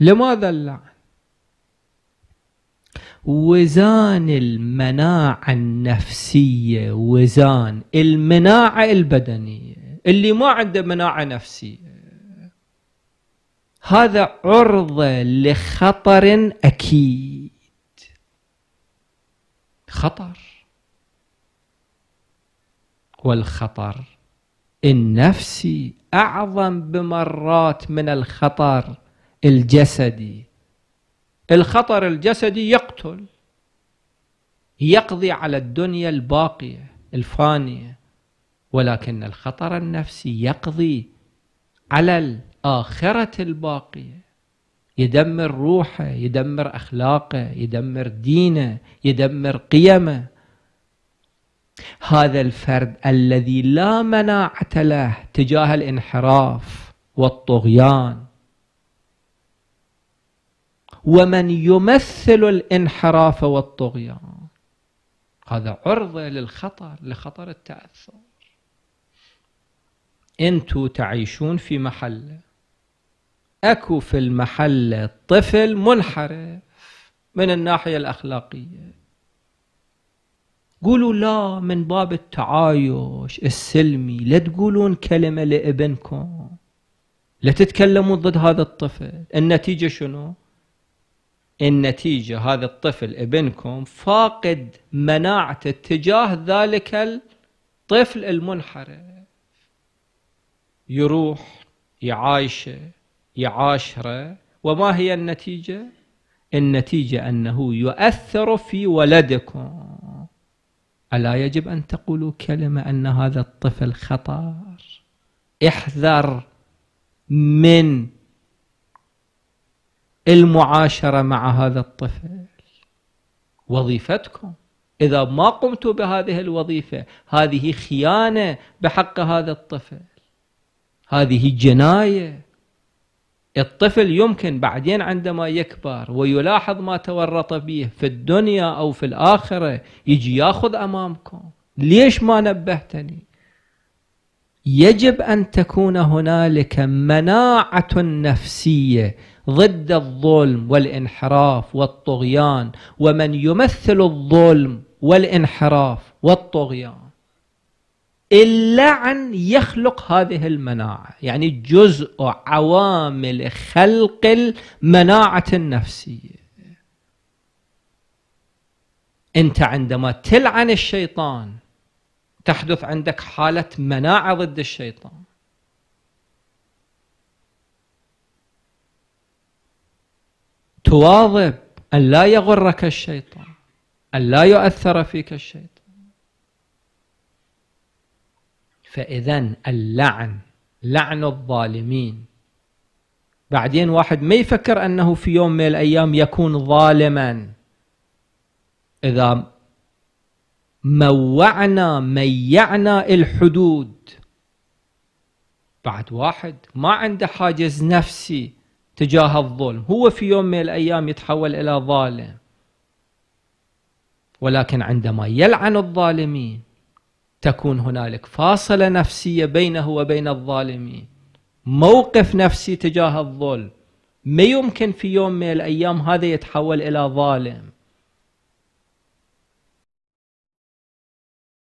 لماذا اللعن؟ وزان المناعة النفسية وزان المناعة البدنية. اللي ما عنده مناعة نفسية. هذا عرضة لخطر أكيد. خطر. والخطر النفسي أعظم بمرات من الخطر الجسدي الخطر الجسدي يقتل يقضي على الدنيا الباقية الفانية. ولكن الخطر النفسي يقضي على الآخرة الباقية. يدمر روحه يدمر أخلاقه يدمر دينه يدمر قيمه. هذا الفرد الذي لا مناعة له تجاه الانحراف والطغيان. ومن يمثل الانحراف والطغيان. هذا عرضة للخطر لخطر التأثر. أنتم تعيشون في محلة اكو في المحلة طفل منحرف من الناحية الأخلاقية. قولوا لا من باب التعايش السلمي. لا تقولون كلمة لابنكم. لا تتكلمون ضد هذا الطفل. النتيجة شنو؟ النتيجة هذا الطفل ابنكم فاقد مناعة تجاه ذلك الطفل المنحرف. يروح يعايشه يعاشره. وما هي النتيجة؟ النتيجة أنه يؤثر في ولدكم. ألا يجب أن تقولوا كلمة أن هذا الطفل خطر؟ احذر من المعاشرة مع هذا الطفل. وظيفتكم. إذا ما قمتوا بهذه الوظيفة هذه خيانة بحق هذا الطفل. هذه جناية. الطفل يمكن بعدين عندما يكبر ويلاحظ ما تورط به في الدنيا أو في الآخرة يجي ياخذ أمامكم. ليش ما نبهتني؟ يجب أن تكون هنالك مناعة نفسية ضد الظلم والانحراف والطغيان ومن يمثل الظلم والانحراف والطغيان. اللعن يخلق هذه المناعة يعني جزء عوامل خلق المناعة النفسية. أنت عندما تلعن الشيطان تحدث عندك حالة مناعة ضد الشيطان. تواظب أن لا يغرك الشيطان أن لا يؤثر فيك الشيطان. فإذا اللعن لعن الظالمين. بعدين واحد ما يفكر أنه في يوم من الأيام يكون ظالما. إذا موعنا ميعنا الحدود. بعد واحد ما عنده حاجز نفسي تجاه الظلم. هو في يوم من الأيام يتحول إلى ظالم ولكن عندما يلعن الظالمين تكون هنالك فاصلة نفسية بينه وبين الظالمين. موقف نفسي تجاه الظلم. ما يمكن في يوم من الأيام هذا يتحول إلى ظالم.